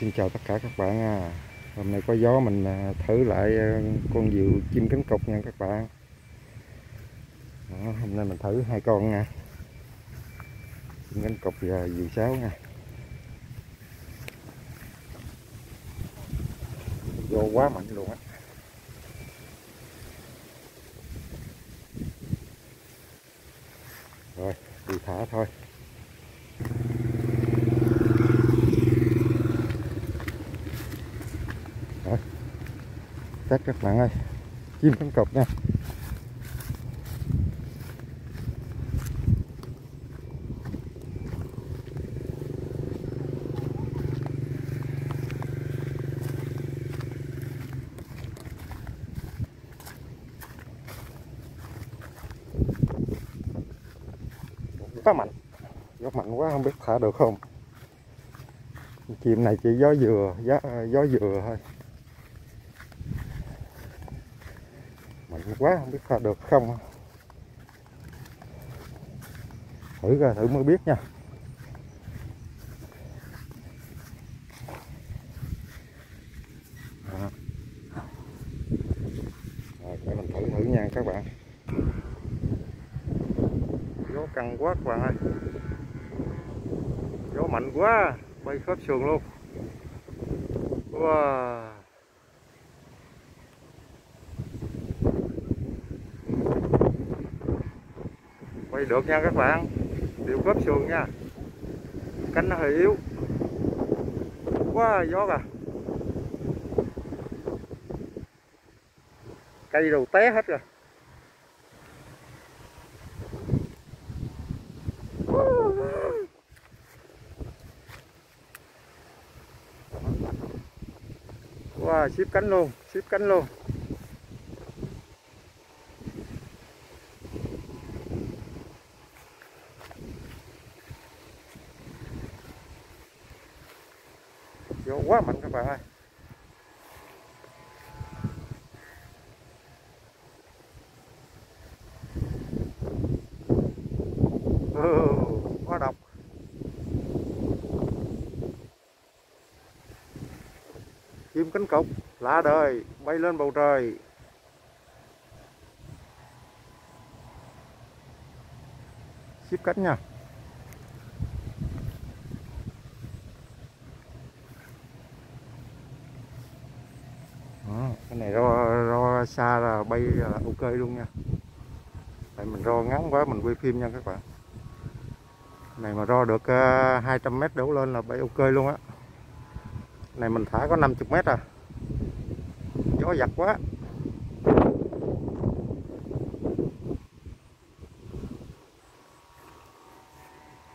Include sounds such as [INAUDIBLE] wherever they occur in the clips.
Xin chào tất cả các bạn à. Hôm nay có gió mình à, thử lại à, con diều chim cánh cục nha các bạn. Đó, Hôm nay mình thử hai con nha. Chim cánh cục và diều sáo nha. Vô quá mạnh luôn á. Rồi đi thả thôi. Chắc các bạn ơi. Chim cánh cọp nha. Quá mạnh. Gió mạnh quá không biết thả được không? Chim này chỉ gió dừa gió, gió dừa thôi. Mạnh quá, không biết thả được không. Thử ra thử mới biết nha. À. rồi, để mình thử thử nha các bạn. Gió căng quá các bạn ơi. Gió mạnh quá, bay khớp sườn luôn. Wow. Quay được nha các bạn. Điều khớp sườn nha. Cánh nó hơi yếu. Quá gió à cây đầu té hết rồi wow ship cánh luôn ship cánh luôn gió quá mạnh các bạn ơi. Ừ, quá độc. Chim cánh cụt lạ đời bay lên bầu trời. Ship cánh nha Đó, cái này ro, xa là bay à, là ok luôn nha. Tại mình ro ngắn quá mình quay phim nha các bạn. Này mà ro được à, 200 mét đổ lên là bay ok luôn á. Này mình thả có 50 mét à. Gió giật quá.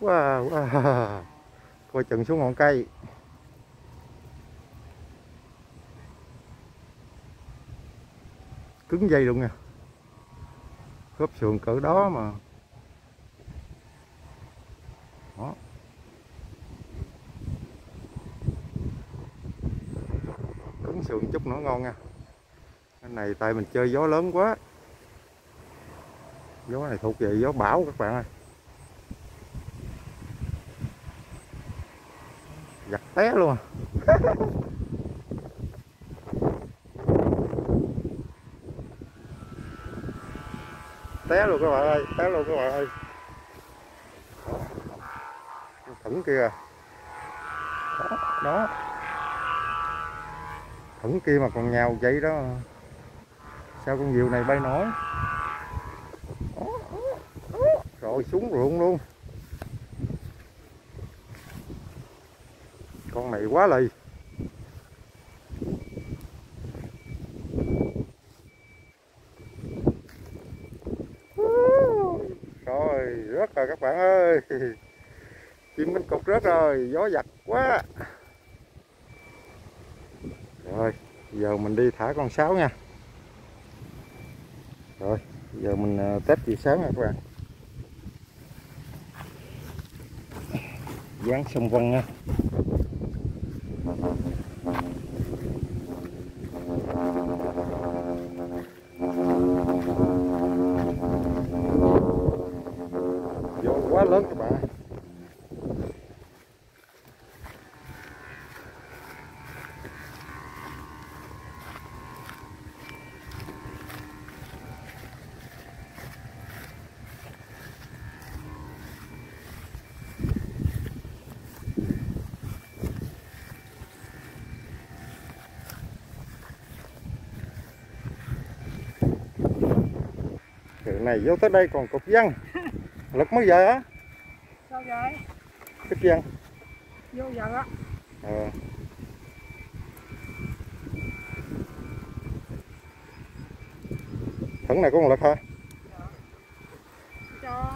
Wow, wow. [LAUGHS] coi chừng xuống ngọn cây. Cứng dây luôn nha. Khớp sườn cỡ đó mà. Đó. Cứng sườn chút nữa ngon nha. Cái này tại mình chơi gió lớn quá. Gió này thuộc về gió bão các bạn ơi. Giặt té luôn à. [LAUGHS] té luôn các bạn ơi té luôn các bạn ơi. Thủng kia. Đó, đó. thủng kia mà còn nhào vậy đó. Sao con diều này bay nổi? Rồi xuống ruộng luôn. Con này quá lì rồi rớt rồi các bạn ơi. [LAUGHS] Chim cánh cục rớt rồi, gió giật quá. Rồi, giờ mình đi thả con sáo nha. Rồi, giờ mình ờ, test chị sáo nha các bạn. Dán sông vân nha. lớn các bạn này vô tới đây còn cục văng. [LAUGHS] Lực mới về á vậy cái chân vô giờ á. Ờ. thẳng này có một lực thôi cho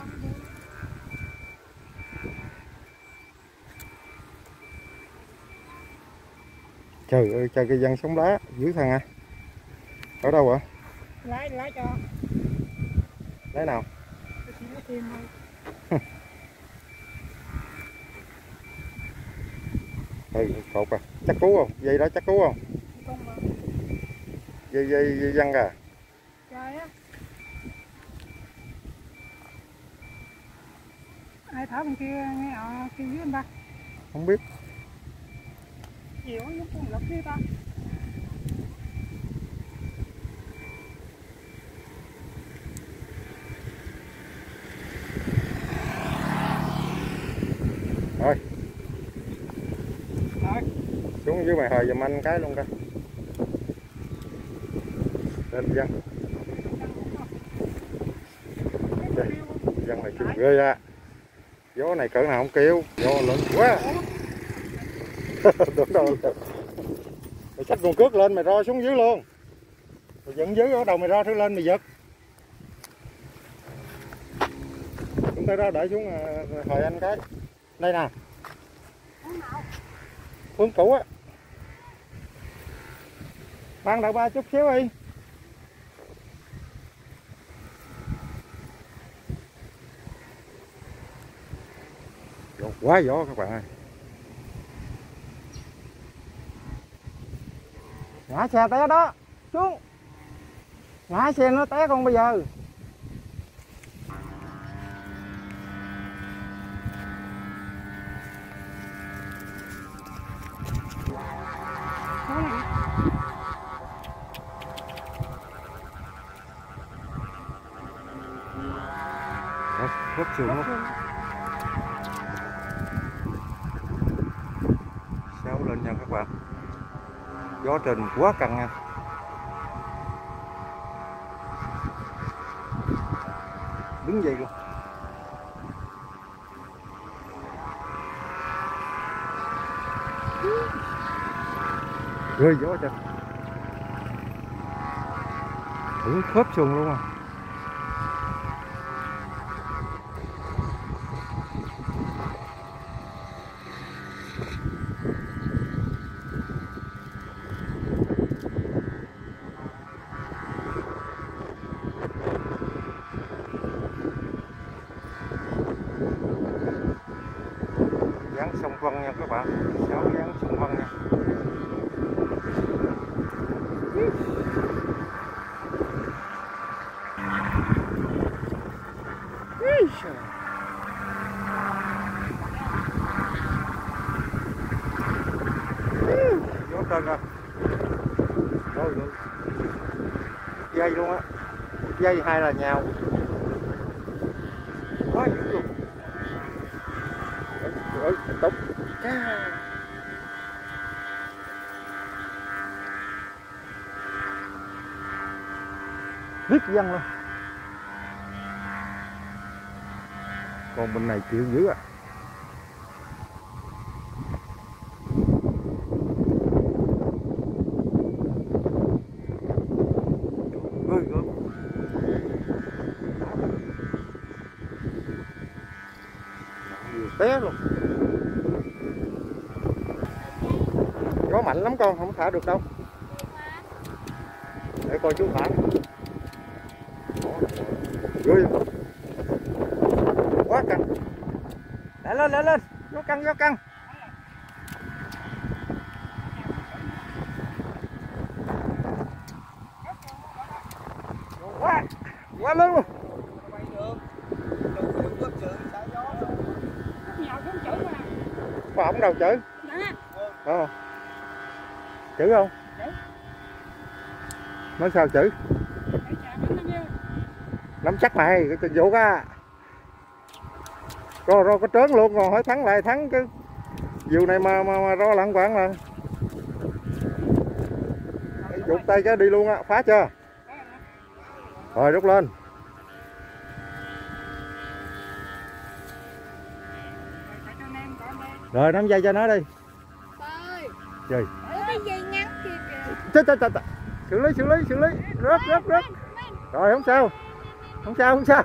trời ơi trời cái dân sống lá dưới thằng à ở đâu ạ? Lái lái cho. Lấy nào cái chỉ nó tìm thôi ừ cột à chắc cứu không? Dây đó chắc cứu không? Con dây dây, dây dân à? Ai thả bên kia nghe họ kêu dưới anh ta? Không biết. Chịu nó cũng lật đi ta thôi rồi xuống hồi giùm anh cái luôn coi. Lên dân. Đây, dân này kêu ghê ra gió này cỡ nào không kêu gió lớn quá. [LAUGHS] Đúng rồi. Mày xách con cước lên mày ro xuống dưới luôn. Mày dẫn dưới ở đầu mày ro thứ lên mày giật. Chúng ta ra để xuống ờ, hồi anh cái. Đây nè. Hướng cũ á khoan đậu ba chút xíu đi. Gió quá gió các bạn ơi. Ngã xe té đó, xuống. Ngã xe nó té con bây giờ. Rất trường luôn xéo lên nha các bạn. Gió trên quá căng nha. Đứng dậy luôn. Rơi gió trên. Thủng khớp xương luôn à dáng sông Vân nha các bạn. Sáu dáng sông Vân nha gió trên rồi rồi rồi. Dây luôn á. Dây hai là nhào. Quá dữ luôn. Ôi, tốc Rít dân luôn. Còn bên này chịu dữ à Ôi, ôi. té luôn gió mạnh lắm con không thả được đâu. Để coi chú thả. Ghê quá căng. Lại lên lại lên. Gió căng gió căng. Quá quá lớn luôn. Mà có ổng đâu chữ. Dạ. ờ chữ không? Chữ. nói sao chữ? Nắm chắc mày cái trình vụ á rồi rồi có trớn luôn còn hỏi thắng lại thắng cái vụ này mà mà, mà ro lặng quảng là dụng tay cái đi luôn á phá chưa? Rồi rút lên. Rồi nắm dây cho nó đi. Trời chết chết chết xử lý xử lý xử lý. Rớt rớt rớt. Rồi, không sao. Không sao không sao.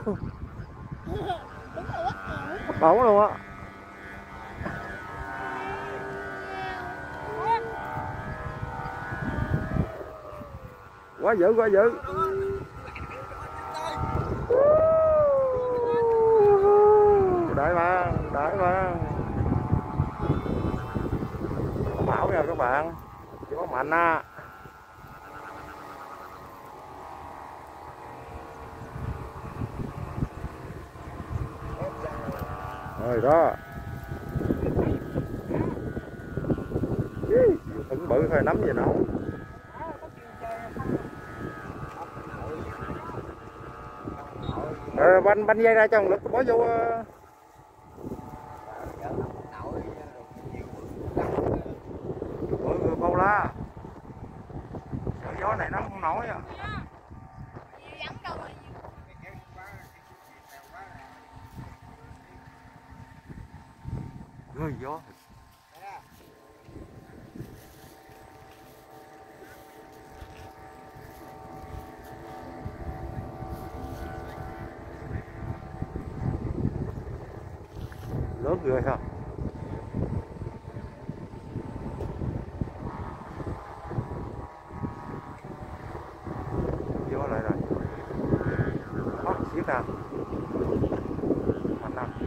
Bỏng luôn á. Quá dữ quá dữ. Đợi mà đợi mà bảo nha các bạn. Gió mạnh á. Rồi đó. Thử bự thôi nắm gì nấu. Ờ, banh banh dây ra cho một lực bỏ vô ờ, bự người bao la Sợ gió này nó không nổi à Vắng đâu mà Ơi gió lớn ghê ha gió lại rồi hót xiết ra mạnh nè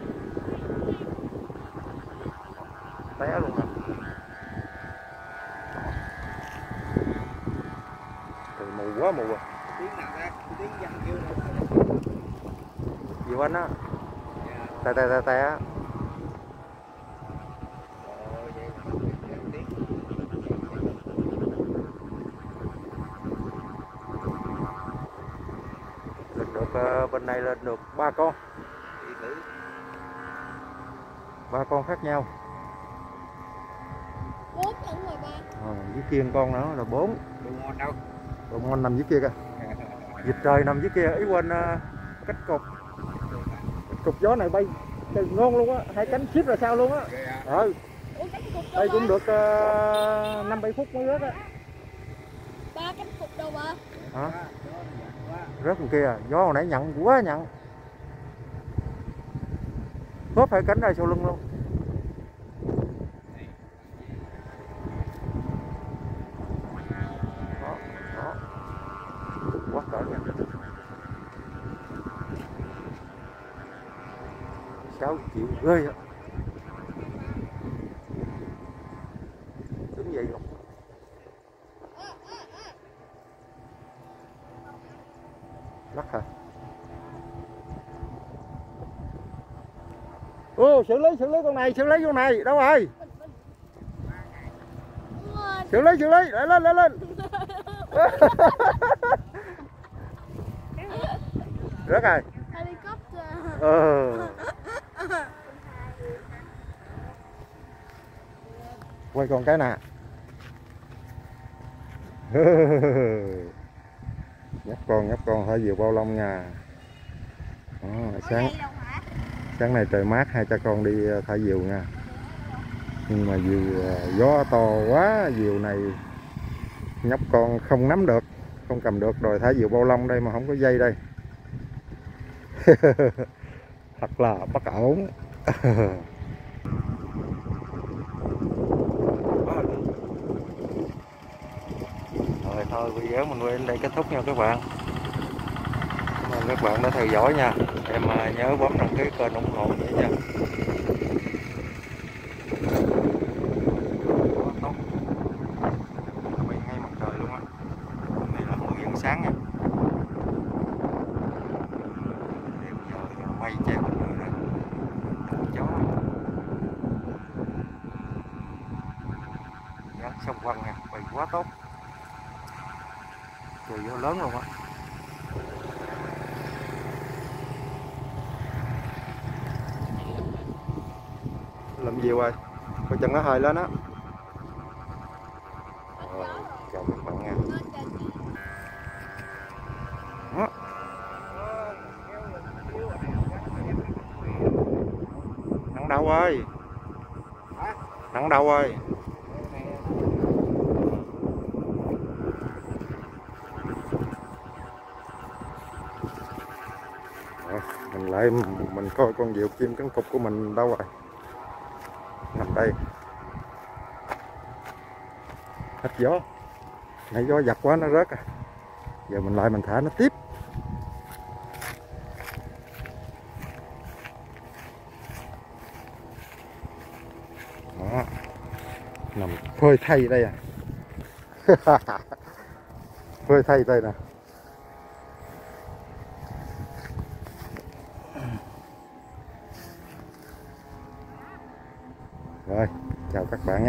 té luôn rồi, Trời mù quá mù rồi, tiếng nào ra tiếng dân kêu nè Diệu anh á. Té té té tè á. Lên được ờ, bên này lên được ba con. Ba con khác nhau bốn lẫn rồi ba. ờ, dưới kia con nữa là bốn. Đồ ngon đâu? Còn ngon nằm dưới kia kìa. Dịch trời nằm dưới kia ý quên ờ, cách cục cục gió này bay trời ngon luôn á hai cánh xếp ra sao luôn á. À. ờ đây cũng được ờ, năm bảy phút mới rớt á. Ba cánh cục đâu ba? hả? Rớt còn kia gió hồi nãy nhận quá nhận. Khớp hai cánh ra sau lưng luôn đó đó quá cỡ nha sáu triệu ghê á đứng vậy không lắc hả? Ô xử lý xử lý con này xử lý con này đâu rồi xử lý xử lý lại lên lên lên. [LAUGHS] Rớt rồi Helicopter. ờ quay con cái nè. [LAUGHS] Nhấp con nhấp con phải vừa bao lông nha. Đó, sáng sáng nay trời mát hai cha con đi ờ, thả diều nha. Nhưng mà diều ờ, gió to quá diều này nhóc con không nắm được không cầm được rồi thả diều bao lông đây mà không có dây đây. [LAUGHS] Thật là bất ổn [LAUGHS] thôi, video mình quay đến đây kết thúc nha các bạn. Cảm ơn các bạn đã theo dõi nha. Em à, nhớ bấm đăng ký kênh ủng hộ nhé nha. Tốt ngay mặt trời luôn á. Là 10 giờ sáng nha. Đêm giờ giờ che mặt người nè. Gió dáng sông quăng nha. Quay quá tốt lớn luôn á làm gì rồi coi chừng nó hơi lên á? Đó. nắng đâu ơi Hả? bạn đâu ơi Rồi, mình lại mình coi con diều kim cánh cục của mình đâu rồi? Nằm đây. Hết gió. Nãy gió giật quá nó rớt à. Giờ mình lại mình thả nó tiếp. Đó. Nằm phơi thay đây à. [LAUGHS] Phơi thay đây nè. Rồi